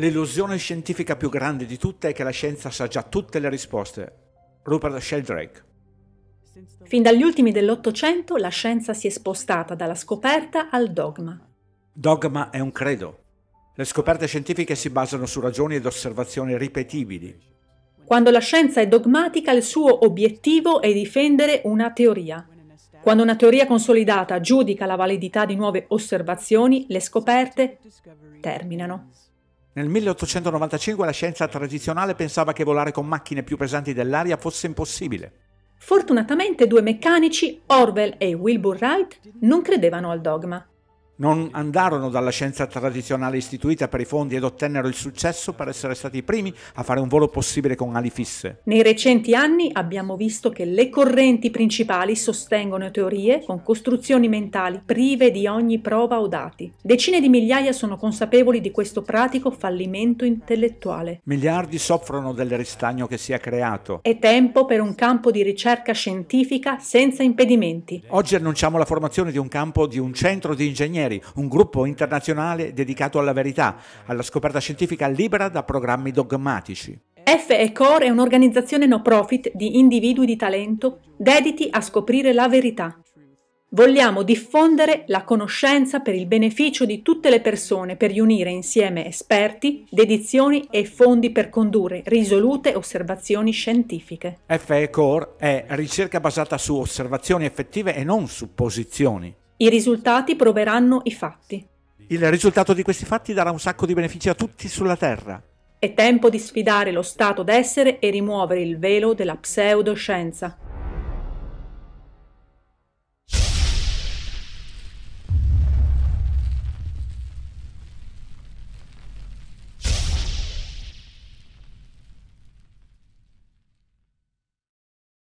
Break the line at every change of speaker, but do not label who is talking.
L'illusione scientifica più grande di tutte è che la scienza sa già tutte le risposte. Rupert Sheldrake.
Fin dagli ultimi dell'Ottocento la scienza si è spostata dalla scoperta al dogma.
Dogma è un credo. Le scoperte scientifiche si basano su ragioni ed osservazioni ripetibili.
Quando la scienza è dogmatica, il suo obiettivo è difendere una teoria. Quando una teoria consolidata giudica la validità di nuove osservazioni, le scoperte terminano.
Nel 1895 la scienza tradizionale pensava che volare con macchine più pesanti dell'aria fosse impossibile.
Fortunatamente due meccanici, Orwell e Wilbur Wright, non credevano al dogma
non andarono dalla scienza tradizionale istituita per i fondi ed ottennero il successo per essere stati i primi a fare un volo possibile con ali fisse.
Nei recenti anni abbiamo visto che le correnti principali sostengono teorie con costruzioni mentali prive di ogni prova o dati. Decine di migliaia sono consapevoli di questo pratico fallimento intellettuale.
Miliardi soffrono del ristagno che si è creato.
È tempo per un campo di ricerca scientifica senza impedimenti.
Oggi annunciamo la formazione di un campo di un centro di ingegneri Ingegneri, un gruppo internazionale dedicato alla verità, alla scoperta scientifica libera da programmi dogmatici.
FE Core è un'organizzazione no profit di individui di talento dediti a scoprire la verità. Vogliamo diffondere la conoscenza per il beneficio di tutte le persone per riunire insieme esperti, dedizioni e fondi per condurre risolute osservazioni scientifiche.
FE Core è ricerca basata su osservazioni effettive e non su posizioni.
I risultati proveranno i fatti.
Il risultato di questi fatti darà un sacco di benefici a tutti sulla Terra.
È tempo di sfidare lo stato d'essere e rimuovere il velo della pseudoscienza.